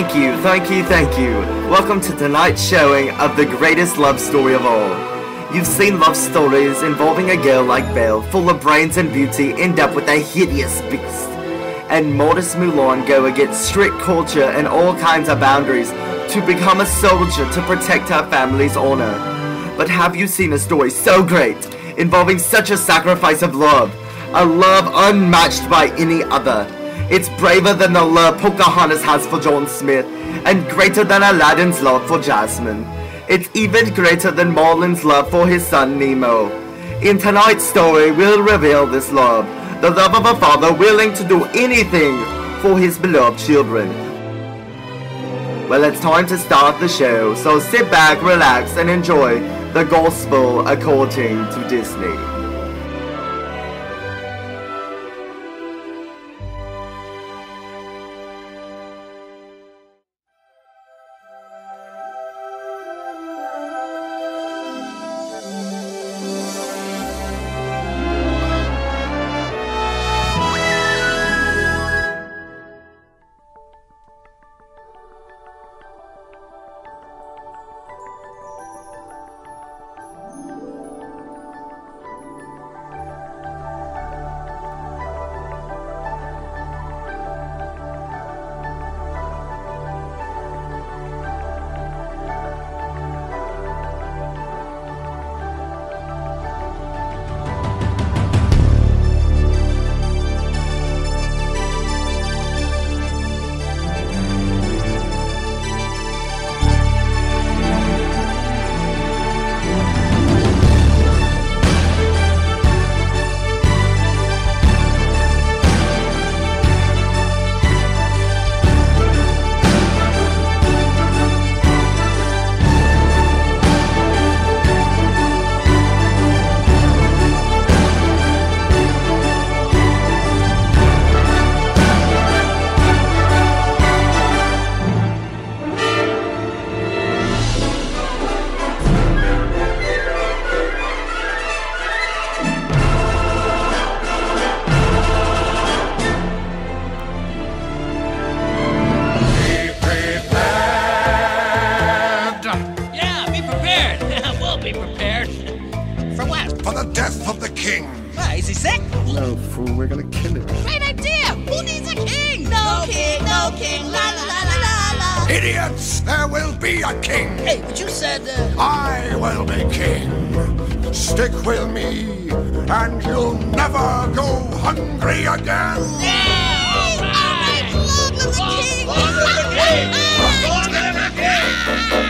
Thank you, thank you, thank you. Welcome to tonight's showing of the greatest love story of all. You've seen love stories involving a girl like Belle, full of brains and beauty, end up with a hideous beast. And Mortis Mulan go against strict culture and all kinds of boundaries to become a soldier to protect her family's honor. But have you seen a story so great, involving such a sacrifice of love? A love unmatched by any other. It's braver than the love Pocahontas has for John Smith, and greater than Aladdin's love for Jasmine. It's even greater than Marlin's love for his son Nemo. In tonight's story, we'll reveal this love, the love of a father willing to do anything for his beloved children. Well, it's time to start the show, so sit back, relax, and enjoy the gospel according to Disney. He sick? No, fool, we're gonna kill him. Great idea! Who needs a king? No king, no king, la la la la la la. Idiots! There will be a king. Hey, but you said, uh... I will be king. Stick with me, and you'll never go hungry again. All right, long live the king. Be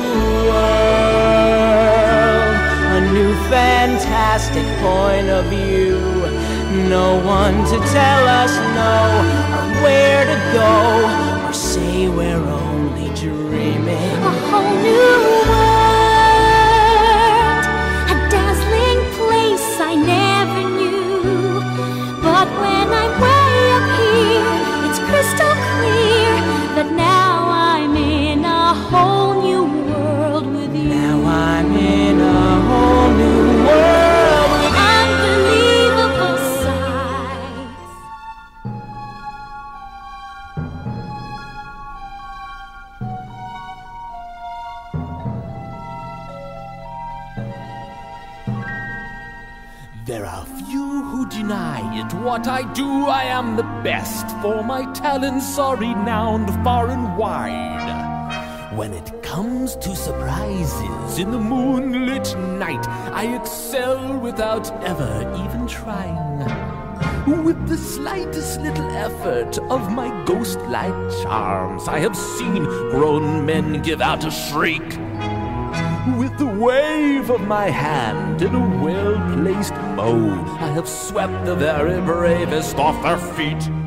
fantastic point of view. No one to tell us no, or where to go, or say we're only dreaming. A whole new What I do, I am the best, for my talents are renowned far and wide. When it comes to surprises in the moonlit night, I excel without ever even trying. With the slightest little effort of my ghost like charms, I have seen grown men give out a shriek. With the wave of my hand in a well placed bow, I have swept the very bravest off their feet.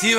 You've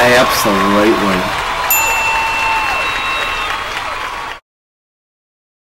Absolutely.